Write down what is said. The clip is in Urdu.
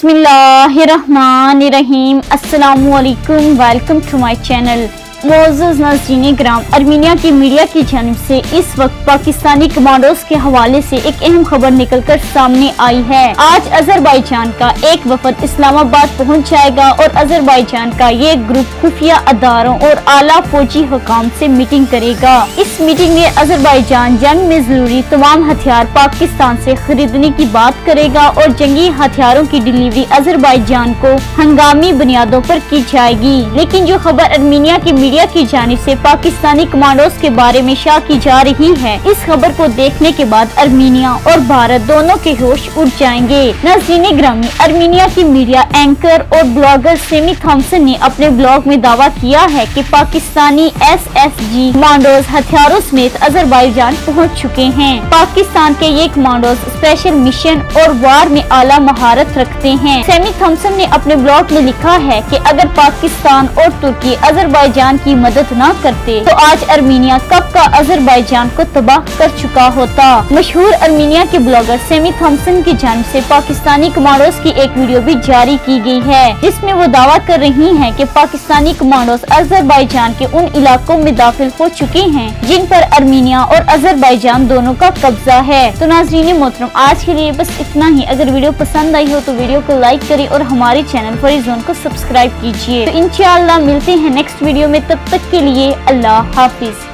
بسم اللہ الرحمن الرحیم السلام علیکم ویلکم ٹو مائی چینل معزز ناظرین گرام ارمینیا کی میڈیا کی جانب سے اس وقت پاکستانی کمانڈوز کے حوالے سے ایک اہم خبر نکل کر سامنے آئی ہے۔ آج ازربائی جان کا ایک وفد اسلام آباد پہنچ جائے گا اور ازربائی جان کا یہ گروپ خفیہ اداروں اور اعلیٰ فوجی حکام سے میٹنگ کرے گا۔ اس میٹنگ میں ازربائی جان جنگ میں ضروری تمام ہتھیار پاکستان سے خریدنے کی بات کرے گا اور جنگی ہتھیاروں کی ڈیلیوری ازربائی جان کو ہنگامی بنیادوں پر کی جائے گی۔ لیکن جو خبر ارمینیا کی میڈیا کی جانب سے پاکستانی کمانڈوز کے بارے میں شاہ کی جا رہی ہے۔ اس خبر کو دیکھنے کے بعد ارمینیا اور بھارت دونوں کے ہوش اٹھ جائیں گے۔ ناظرین گرامی، ارمینیا کی میڈیا اینکر اور بلاگر سیمی تھامسن نے اپنے بلاگ میں دعویٰ کیا ہے کہ Pakistani S S G commandos ہتھیاروں سمیت ازربائی جان پہنچ چکے ہیں۔ پاکستان کے یہ کمانڈوز اسپیشل مشن اور وار میں اعلیٰ مہارت رکھتے ہیں۔ سیمی تھامسن نے اپنے بلاگ میں لکھا ہے کہ اگر پاکستان اور ترکی ازربائی جان کی مدد نہ کرتے تو آج ارمینیا کب کا ازربائی جان کو تباہ کر چکا ہوتا۔ مشہور ارمینیا کے بلاگر سیمی تھامسن کی جانب سے پاکستانی کمانڈوز کی ایک ویڈیو بھی جاری کی گئی ہے، جس میں وہ دعویٰ کر رہی ہیں کہ پاکستانی کمانڈوز ازربائی جان کے ان علاقوں میں داخل ہو چکے ہیں، جن پر ارمینیا اور ازربائی جان دونوں کا قبضہ ہے۔ تو ناظرین محترم، آج کے لیے بس اتنا ہی۔ اگر ویڈیو پسند آئی ہو تو ویڈیو کو لائک کریں اور ہمارے چینل فری زون کو سبسکرائب کیجیے تو انشاءاللہ ملتے ہیں نیکسٹ ویڈیو میں۔ تب تک کے لیے اللہ حافظ۔